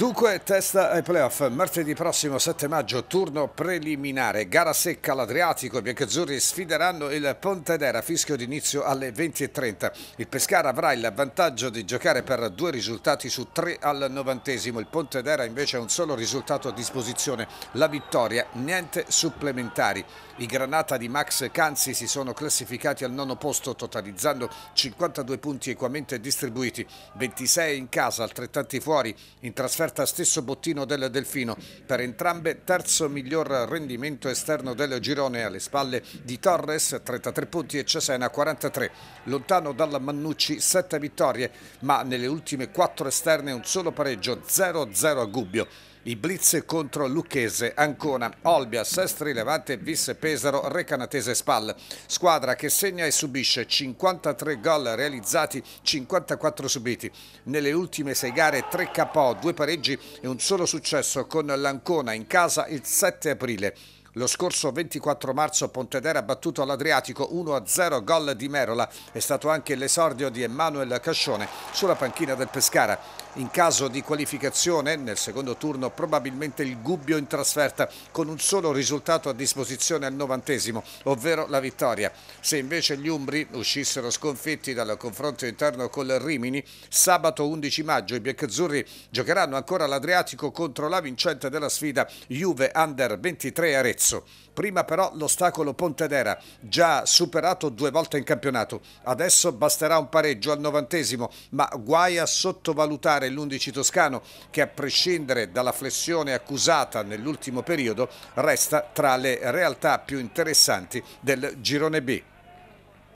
Dunque, testa ai playoff, martedì prossimo 7 maggio, turno preliminare, gara secca all'Adriatico, i biancazzurri sfideranno il Pontedera, fischio d'inizio alle 20.30. Il Pescara avrà il vantaggio di giocare per due risultati su tre al novantesimo, il Pontedera invece ha un solo risultato a disposizione, la vittoria, niente supplementari. I Granata di Max Canzi si sono classificati al nono posto totalizzando 52 punti equamente distribuiti, 26 in casa, altrettanti fuori, in trasferta trasferta stesso bottino del Delfino. Per entrambe terzo miglior rendimento esterno del girone alle spalle di Torres 33 punti e Cesena 43. Lontano dalla Mannucci 7 vittorie ma nelle ultime 4 esterne un solo pareggio 0-0 a Gubbio. I blitz contro Lucchese, Ancona, Olbia, Sestri, Levante, Vis Pesaro, Recanatese Spal. Squadra che segna e subisce 53 gol realizzati, 54 subiti. Nelle ultime 6 gare 3 KO, 2 pareggi e un solo successo con l'Ancona in casa il 7 aprile. Lo scorso 24 marzo Pontedera ha battuto all'Adriatico 1-0 gol di Merola. È stato anche l'esordio di Emanuele Cascione sulla panchina del Pescara. In caso di qualificazione, nel secondo turno probabilmente il Gubbio in trasferta con un solo risultato a disposizione al novantesimo, ovvero la vittoria. Se invece gli Umbri uscissero sconfitti dal confronto interno col Rimini, sabato 11 maggio i biancazzurri giocheranno ancora all'Adriatico contro la vincente della sfida Juve Under 23 Arezzo. Arezzo. Prima però l'ostacolo Pontedera, già superato due volte in campionato. Adesso basterà un pareggio al novantesimo, ma guai a sottovalutare l'11 toscano che a prescindere dalla flessione accusata nell'ultimo periodo resta tra le realtà più interessanti del girone B.